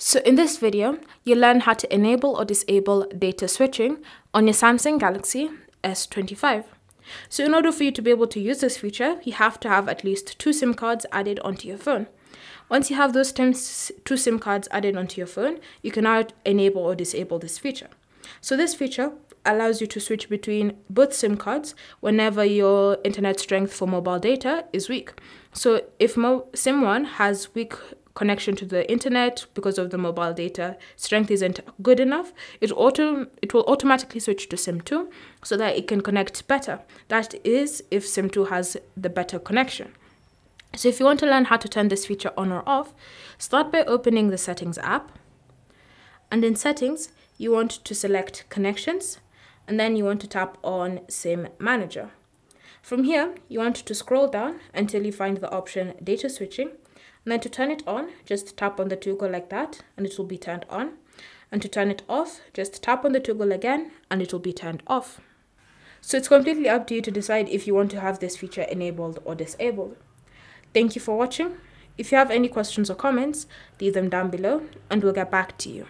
So in this video, you'll learn how to enable or disable data switching on your Samsung Galaxy S25. So in order for you to be able to use this feature, you have to have at least two SIM cards added onto your phone. Once you have those two SIM cards added onto your phone, you can now enable or disable this feature. So this feature allows you to switch between both SIM cards whenever your internet strength for mobile data is weak. So if SIM 1 has weak connection to the internet because of the mobile data strength isn't good enough, it auto it will automatically switch to SIM2 so that it can connect better. That is if SIM2 has the better connection. So if you want to learn how to turn this feature on or off, start by opening the settings app. And in settings, you want to select connections and then you want to tap on SIM manager. From here, you want to scroll down until you find the option data switching and then to turn it on, just tap on the toggle like that and it will be turned on. And to turn it off, just tap on the toggle again and it will be turned off. So it's completely up to you to decide if you want to have this feature enabled or disabled. Thank you for watching. If you have any questions or comments, leave them down below and we'll get back to you.